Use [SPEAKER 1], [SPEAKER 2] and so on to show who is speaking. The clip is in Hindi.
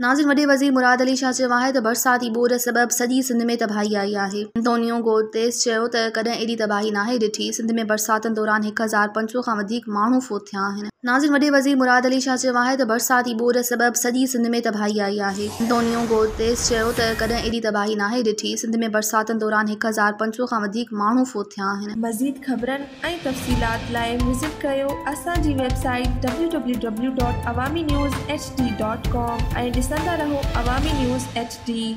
[SPEAKER 1] नाज़िन वॾे वज़ीर मुराद अली शाह त बरसाती बोर सबबि सॼी सिंध में तबाही आई आहे। एंतोनियो गोतेस चयो त, कॾहिं एॾी तबाही नाहे ॾिठी। सिंध में बरसातुनि दौरान हिकु हज़ार पंज सौ खां वधीक माण्हू थिया आहिनि। नाज़िन वॾे वज़ीर मुराद अली शाह चयो आहे बरसाती ॿोड़ सबबि सॼी सिंध में तबाही आई आहे। अंतोनियो गोतेस चयो त कॾहिं तबाही नाहे सिंध में बरसातनि दौरान हिकु हज़ार पंज सौ खां वधीक फ़ौत
[SPEAKER 2] मज़ीद डी।